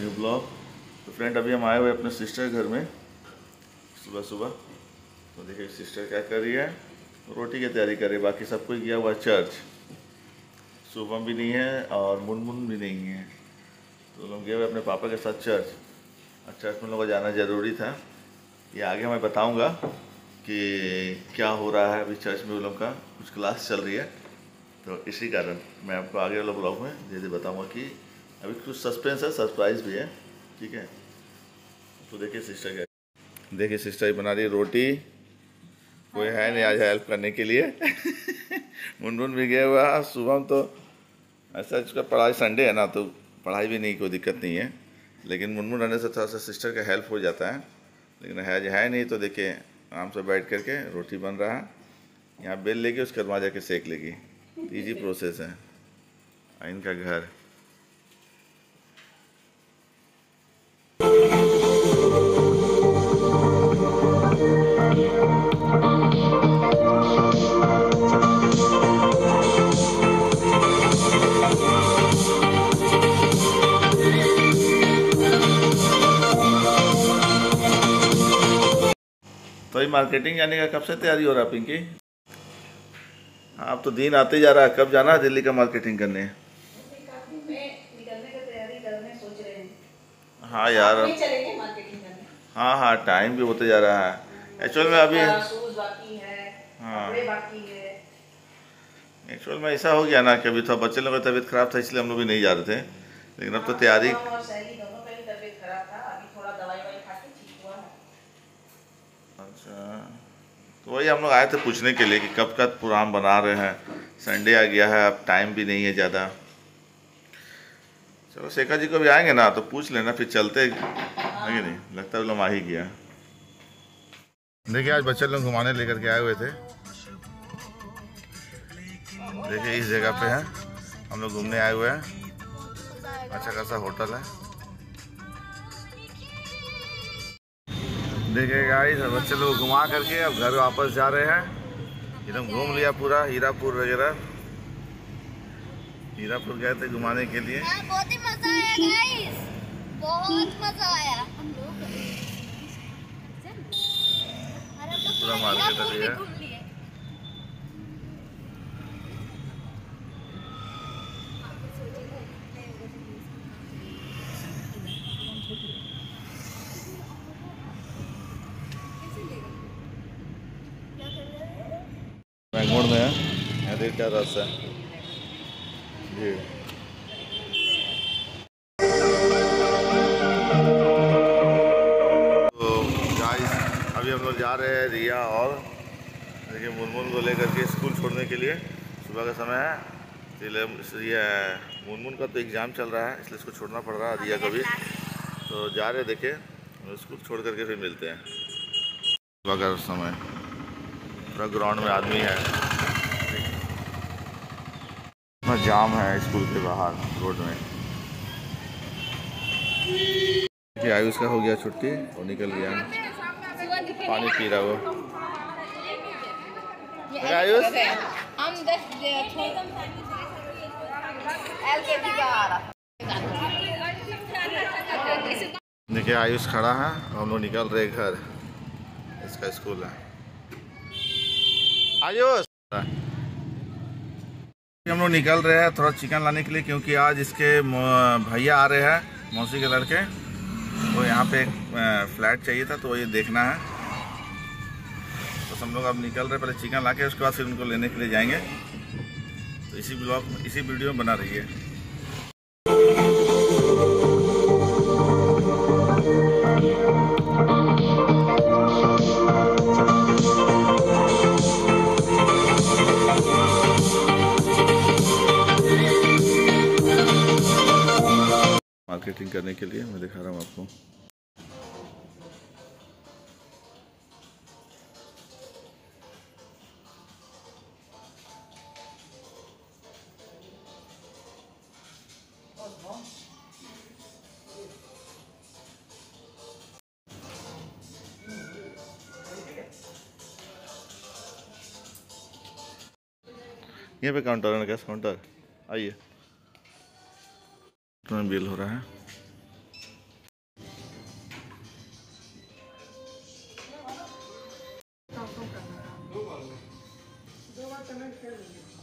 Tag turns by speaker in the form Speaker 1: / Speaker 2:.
Speaker 1: New blog तो friend, अभी हम आए हुए अपने सिस्टर घर में। सुबह सुबह। तो देखिए सिस्टर क्या कर रही है? रोटी की तैयारी कर रही है। बाकी सब कोई गया हुआ चर्च शुभम भी नहीं है और मुनमुन भी नहीं है। तो लोग गए हुए अपने पापा के साथ चर्च और चर्च में लोगों को जाना ज़रूरी था। ये आगे मैं बताऊँगा कि क्या हो रहा है अभी चर्च में वो लोग का। कुछ क्लास चल रही है। तो इसी कारण मैं आपको आगे वाला ब्लॉग में धीरे धीरे बताऊँगा कि अभी कुछ सस्पेंस है सरप्राइज़ भी है, ठीक है? तो देखिए सिस्टर क्या देखिए सिस्टर बना रही है रोटी। कोई है नहीं आज हेल्प करने के लिए। मुनमुन भी गया हुआ, सुबह तो ऐसा इसका पढ़ाई संडे है ना तो पढ़ाई भी नहीं, कोई दिक्कत नहीं है। लेकिन मुनमुन रहने से थोड़ा सा सिस्टर का हेल्प हो जाता है। लेकिन है जो है नहीं तो देखिए आराम से बैठ करके रोटी बन रहा है। यहाँ बेल लेगी उसके बाद जाके सेक लेगी। इजी प्रोसेस है। इनका घर। तो ये मार्केटिंग जाने का कब से तैयारी हो रहा है पिंकी? अब तो दिन आते जा रहा है, कब जाना है दिल्ली का मार्केटिंग करने? हाँ यार हाँ हाँ टाइम भी होते जा रहा है। एक्चुअल में अभी हाँ। एक्चुअल में ऐसा हो गया ना कि अभी थोड़ा बच्चे लोगों की तबीयत खराब था, इसलिए हम लोग भी नहीं जा रहे थे। लेकिन अब तो तैयारी अच्छा। तो वही हम लोग आए थे पूछने के लिए कि कब का प्रोग्राम बना रहे हैं। संडे आ गया है, अब टाइम भी नहीं है ज़्यादा। चलो शेखा जी को भी आएँगे ना तो पूछ लेना, फिर चलते। है कि नहीं? लगता है आ ही गया। देखिए, आज बच्चे लोग घुमाने लेकर के आए हुए थे। देखिए, इस जगह पे है। हम लोग घूमने आए हुए हैं। अच्छा खासा होटल है। देखिए गाइस बच्चे लोग घुमा करके अब घर वापस जा रहे हैं। एकदम घूम लिया पूरा हीरापुर वगैरह। हीरापुर गए थे घुमाने के लिए।
Speaker 2: बहुत ही मज़ा आया गाइस बहुत मज़ा आया। हम लोग
Speaker 1: पूरा मार्केट अभी है। बैंगलोर में है। देख क्या रास्ता है जी। तो अभी हम लोग जा रहे हैं रिया और, देखिए मुनमुन को लेकर के स्कूल छोड़ने के लिए। सुबह का समय है इसलिए ये मुनमुन का तो एग्ज़ाम चल रहा है, इसलिए इसको छोड़ना पड़ रहा है रिया को भी। तो जा रहे देखिए। स्कूल छोड़ करके फिर मिलते हैं। सुबह का समय। पूरा ग्राउंड में आदमी है। इतना जाम है स्कूल के बाहर रोड में। आयुष का हो गया छुट्टी और निकल गया। पानी पी रहा वो। आयुष।
Speaker 2: हम दस एलकेजी का आ रहा।
Speaker 1: देखिए आयुष खड़ा है हम लोग निकल रहे घर। इसका स्कूल है। आयुष। हम लोग निकल रहे हैं थोड़ा चिकन लाने के लिए क्योंकि आज इसके भैया आ रहे हैं, मौसी के लड़के। तो यहाँ पे फ्लैट चाहिए था तो ये देखना है। तो हम लोग अब निकल रहे हैं, पहले चिकन ला के उसके बाद फिर उनको लेने के लिए जाएँगे। तो इसी ब्लॉग, इसी वीडियो में बना रही है मार्केटिंग करने के लिए, मैं दिखा रहा हूँ आपको। यहाँ पे काउंटर है कैश काउंटर आइए। कितना बिल हो रहा है? दो बार कनेक्ट कर